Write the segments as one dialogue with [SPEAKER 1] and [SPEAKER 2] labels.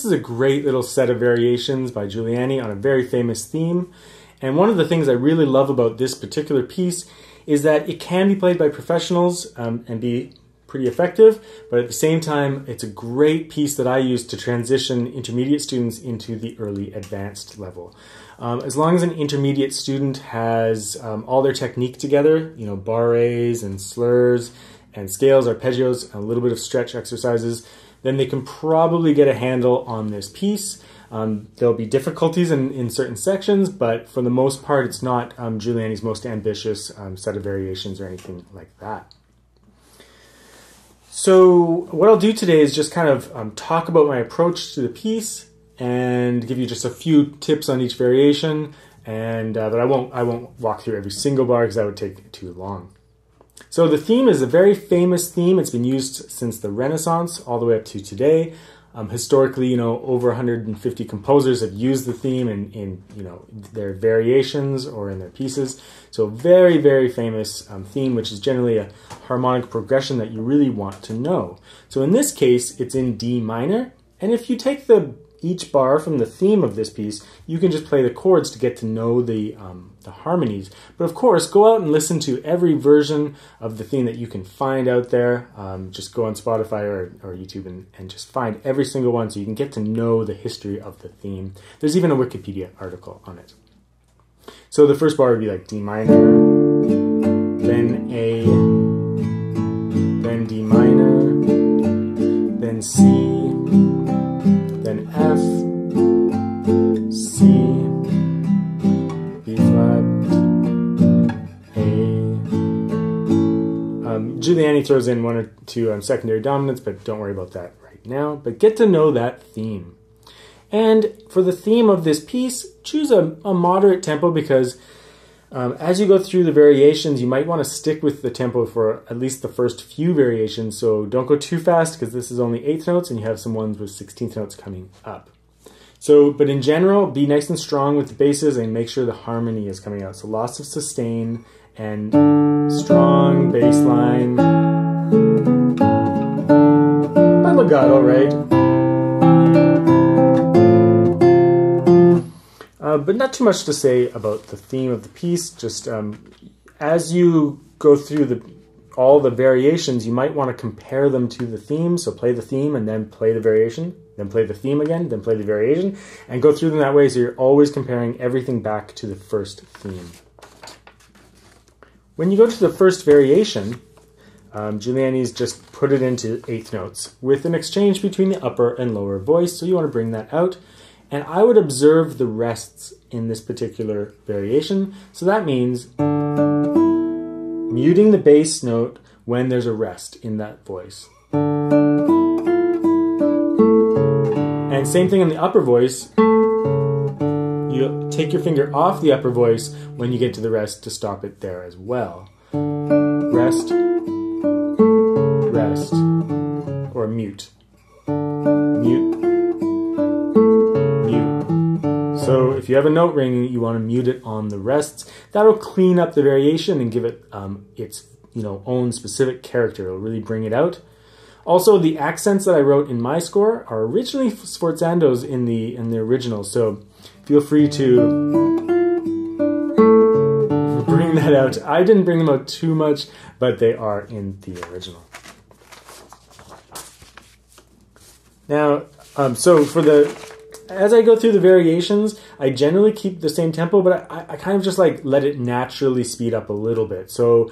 [SPEAKER 1] This is a great little set of variations by Giuliani on a very famous theme. And one of the things I really love about this particular piece is that it can be played by professionals um, and be pretty effective, but at the same time, it's a great piece that I use to transition intermediate students into the early advanced level. Um, as long as an intermediate student has um, all their technique together, you know, barres and slurs and scales, arpeggios, a little bit of stretch exercises, then they can probably get a handle on this piece. Um, there'll be difficulties in, in certain sections, but for the most part, it's not um, Giuliani's most ambitious um, set of variations or anything like that. So what I'll do today is just kind of um, talk about my approach to the piece and give you just a few tips on each variation. And uh, but I won't I won't walk through every single bar because that would take too long. So the theme is a very famous theme. It's been used since the Renaissance all the way up to today. Um, historically, you know, over 150 composers have used the theme in, in, you know, their variations or in their pieces. So very, very famous um, theme, which is generally a harmonic progression that you really want to know. So in this case, it's in D minor. And if you take the each bar from the theme of this piece, you can just play the chords to get to know the, um, the harmonies. But of course, go out and listen to every version of the theme that you can find out there. Um, just go on Spotify or, or YouTube and, and just find every single one so you can get to know the history of the theme. There's even a Wikipedia article on it. So the first bar would be like D minor, then A, then D minor, then C, Um, Giuliani throws in one or two um, secondary dominants, but don't worry about that right now. But get to know that theme. And for the theme of this piece, choose a, a moderate tempo because um, as you go through the variations, you might want to stick with the tempo for at least the first few variations. So don't go too fast because this is only eighth notes and you have some ones with 16th notes coming up. So, but in general, be nice and strong with the basses and make sure the harmony is coming out. So lots of sustain and strong bass line. But legato, right? Uh, but not too much to say about the theme of the piece. Just um, as you go through the all the variations, you might want to compare them to the theme. So play the theme and then play the variation, then play the theme again, then play the variation, and go through them that way. So you're always comparing everything back to the first theme. When you go to the first variation, um, Giuliani's just put it into eighth notes with an exchange between the upper and lower voice. So you want to bring that out. And I would observe the rests in this particular variation. So that means muting the bass note when there's a rest in that voice. And same thing in the upper voice. You take your finger off the upper voice when you get to the rest to stop it there as well. Rest, rest, or mute. Mute, mute. So if you have a note ringing, you want to mute it on the rests. That'll clean up the variation and give it um, its you know own specific character. It'll really bring it out. Also, the accents that I wrote in my score are originally Sforzando's in the in the original. So feel free to bring that out. I didn't bring them out too much, but they are in the original. Now, um, so for the as I go through the variations, I generally keep the same tempo, but I, I kind of just like let it naturally speed up a little bit. So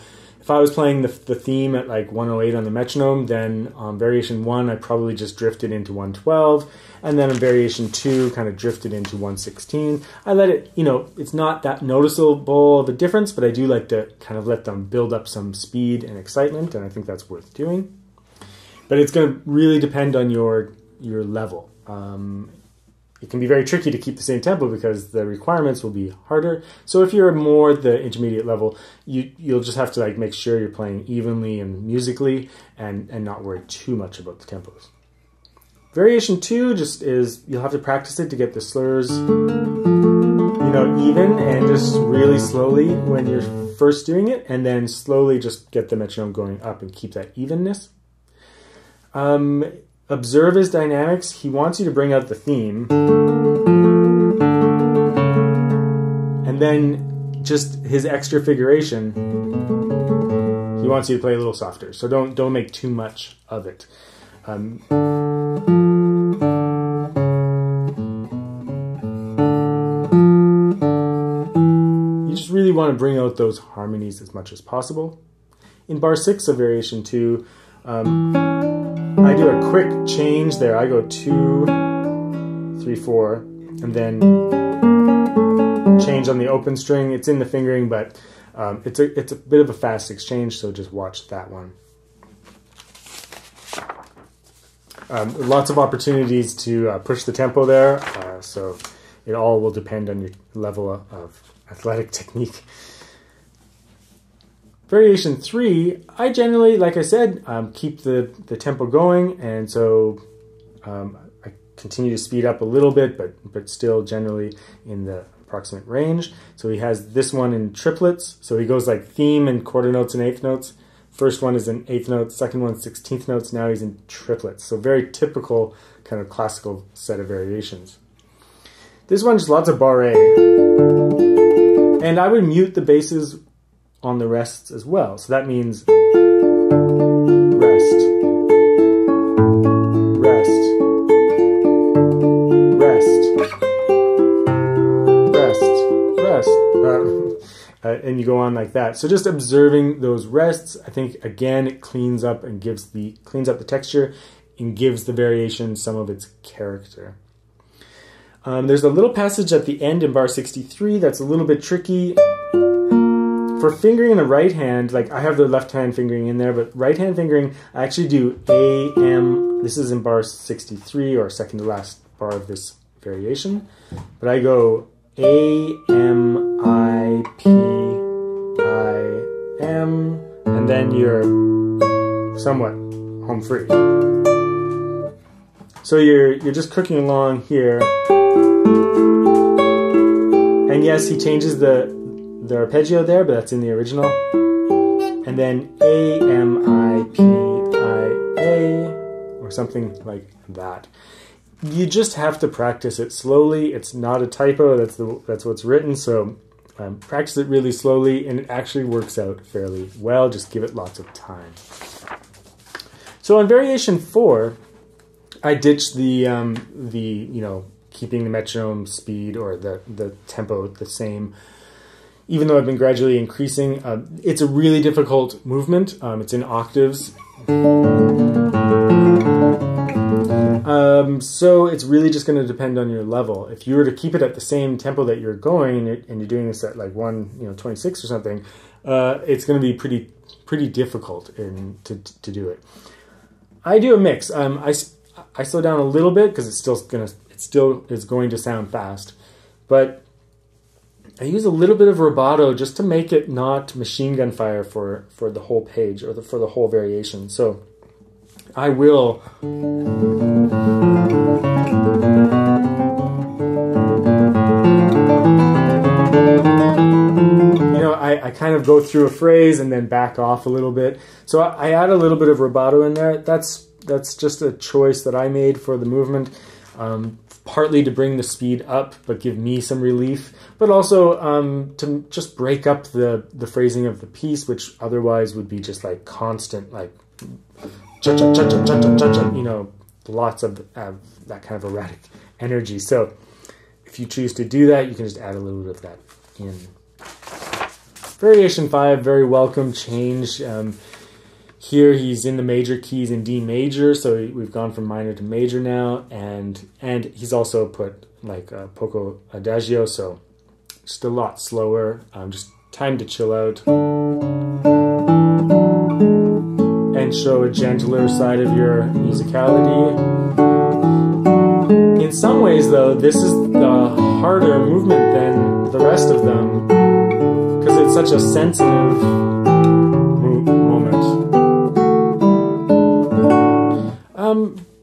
[SPEAKER 1] if I was playing the, the theme at like 108 on the metronome, then on variation one, I probably just drifted into 112. And then in variation two, kind of drifted into 116. I let it, you know, it's not that noticeable of a difference, but I do like to kind of let them build up some speed and excitement. And I think that's worth doing. But it's going to really depend on your, your level. Um, it can be very tricky to keep the same tempo because the requirements will be harder. So if you're more the intermediate level, you you'll just have to like make sure you're playing evenly and musically and and not worry too much about the tempos. Variation 2 just is you'll have to practice it to get the slurs you know even and just really slowly when you're first doing it and then slowly just get the metronome going up and keep that evenness. Um, observe his dynamics. He wants you to bring out the theme. And then just his extra figuration, he wants you to play a little softer. So don't don't make too much of it. Um, you just really want to bring out those harmonies as much as possible. In bar six of variation two, um, I do a quick change there. I go two, three, four, and then change on the open string. It's in the fingering, but um, it's a it's a bit of a fast exchange, so just watch that one. Um, lots of opportunities to uh, push the tempo there, uh, so it all will depend on your level of athletic technique. Variation three, I generally, like I said, um, keep the, the tempo going, and so um, I continue to speed up a little bit, but but still generally in the approximate range. So he has this one in triplets. So he goes like theme and quarter notes and eighth notes. First one is in eighth notes, second one sixteenth notes. Now he's in triplets. So very typical kind of classical set of variations. This one just lots of barre. And I would mute the basses on the rests as well. So that means rest, rest, rest, rest, rest. Uh, uh, and you go on like that. So just observing those rests, I think again it cleans up and gives the cleans up the texture and gives the variation some of its character. Um, there's a little passage at the end in bar 63 that's a little bit tricky for fingering in the right hand, like I have the left hand fingering in there, but right hand fingering, I actually do A, M. This is in bar 63 or second to last bar of this variation. But I go A, M, I, P, I, M, and then you're somewhat home free. So you're you're just cooking along here. And yes, he changes the the arpeggio there, but that's in the original. And then A, M, I, P, I, A, or something like that. You just have to practice it slowly. It's not a typo. That's the that's what's written. So um, practice it really slowly, and it actually works out fairly well. Just give it lots of time. So on variation four, I ditched the um, the you know keeping the metronome speed or the the tempo the same even though I've been gradually increasing. Uh, it's a really difficult movement. Um, it's in octaves. Um, so it's really just going to depend on your level. If you were to keep it at the same tempo that you're going, and you're, doing this at like one, you know, 26 or something, uh, it's going to be pretty, pretty difficult in, to, to do it. I do a mix. Um, I, I slow down a little bit because it's still going to, it still is going to sound fast, but I use a little bit of rubato just to make it not machine gun fire for, for the whole page or the, for the whole variation. So I will. You know, I, I kind of go through a phrase and then back off a little bit. So I, I add a little bit of rubato in there. That's that's just a choice that I made for the movement. Um, partly to bring the speed up but give me some relief, but also um, to just break up the, the phrasing of the piece, which otherwise would be just like constant, like, you know, lots of uh, that kind of erratic energy. So if you choose to do that, you can just add a little bit of that in. Variation 5, very welcome change. Um, here he's in the major keys in D major, so we've gone from minor to major now, and and he's also put like a poco adagio, so just a lot slower. Um, just time to chill out and show a gentler side of your musicality. In some ways, though, this is the harder movement than the rest of them because it's such a sensitive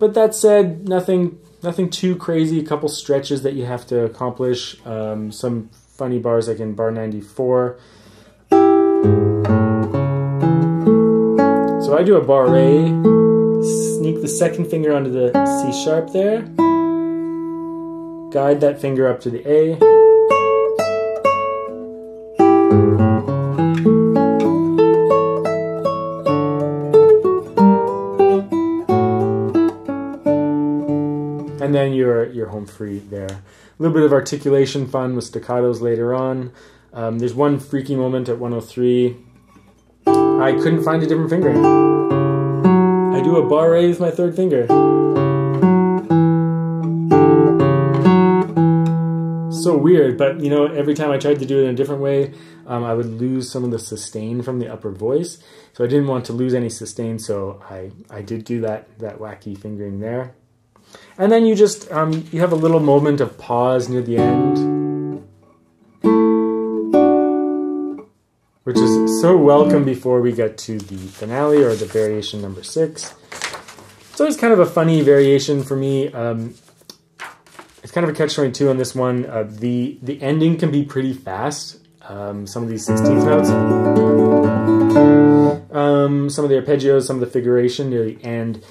[SPEAKER 1] but that said, nothing nothing too crazy. A couple stretches that you have to accomplish. Um, some funny bars like in bar 94. So I do a bar A, sneak the second finger onto the C sharp there. Guide that finger up to the A. you're home free there. A little bit of articulation fun with staccatos later on. Um, there's one freaky moment at 103. I couldn't find a different finger. I do a barre with my third finger. So weird, but you know, every time I tried to do it in a different way, um, I would lose some of the sustain from the upper voice. So I didn't want to lose any sustain, so I, I did do that, that wacky fingering there. And then you just um, you have a little moment of pause near the end, which is so welcome before we get to the finale or the variation number six. It's always kind of a funny variation for me. Um, it's kind of a catch twenty two on this one. Uh, the the ending can be pretty fast. Um, some of these sixteenth notes, um, some of the arpeggios, some of the figuration near the end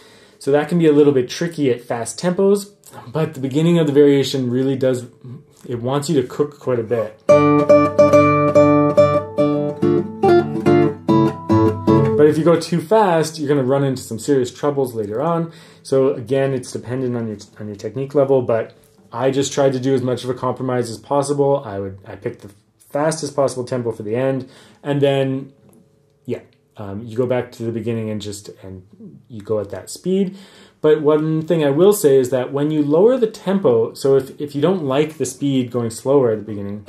[SPEAKER 1] so that can be a little bit tricky at fast tempos, but the beginning of the variation really does, it wants you to cook quite a bit. But if you go too fast, you're going to run into some serious troubles later on. So again, it's dependent on your on your technique level, but I just tried to do as much of a compromise as possible. I would I picked the fastest possible tempo for the end, and then um, you go back to the beginning and just and you go at that speed. But one thing I will say is that when you lower the tempo, so if, if you don't like the speed going slower at the beginning,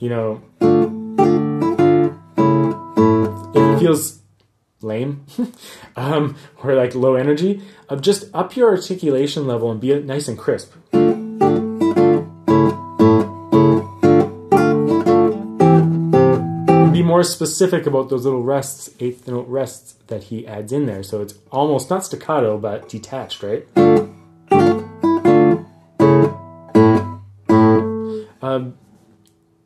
[SPEAKER 1] you know, it feels lame um, or like low energy, uh, just up your articulation level and be nice and crisp. More specific about those little rests, eighth note rests that he adds in there. So it's almost not staccato, but detached, right? Um,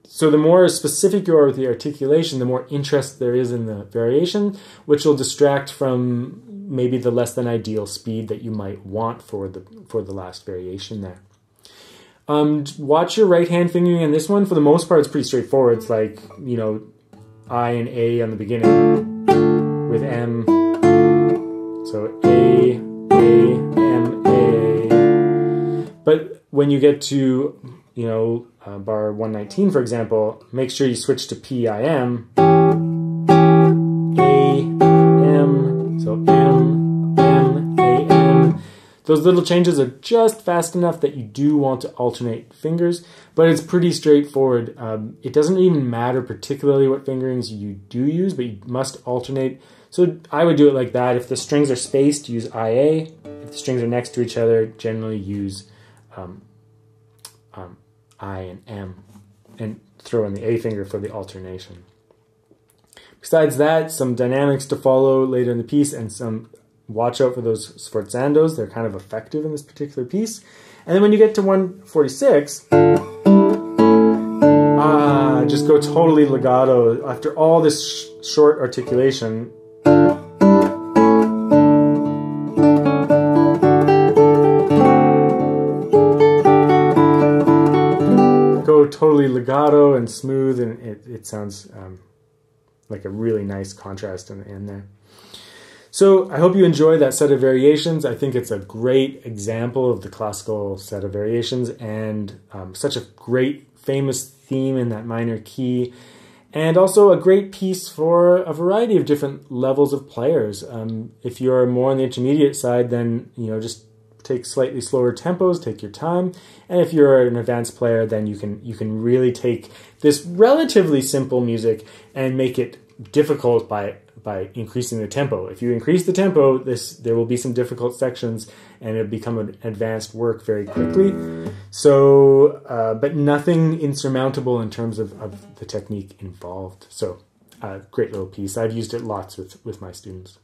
[SPEAKER 1] so the more specific you are with the articulation, the more interest there is in the variation, which will distract from maybe the less than ideal speed that you might want for the for the last variation there. Um, watch your right hand fingering on this one. For the most part, it's pretty straightforward. It's like you know I and A on the beginning with M. So A, A, M, A. But when you get to, you know, uh, bar 119, for example, make sure you switch to PIM. A, Those little changes are just fast enough that you do want to alternate fingers but it's pretty straightforward. Um, it doesn't even matter particularly what fingerings you do use, but you must alternate. So I would do it like that. If the strings are spaced, use IA. If the strings are next to each other, generally use um, um, I and M, and throw in the A finger for the alternation. Besides that, some dynamics to follow later in the piece, and some watch out for those sforzandos. They're kind of effective in this particular piece. And then when you get to 146, ah, just go totally legato. After all this sh short articulation, go totally legato and smooth, and it, it sounds um, like a really nice contrast in the end there. So I hope you enjoy that set of variations. I think it's a great example of the classical set of variations and um, such a great famous theme in that minor key. And also a great piece for a variety of different levels of players. Um, if you're more on the intermediate side, then you know just take slightly slower tempos, take your time. And if you're an advanced player, then you can you can really take this relatively simple music and make it difficult by by increasing the tempo. If you increase the tempo, this there will be some difficult sections, and it'll become an advanced work very quickly. So, uh, but nothing insurmountable in terms of, of the technique involved. So, uh, great little piece. I've used it lots with with my students.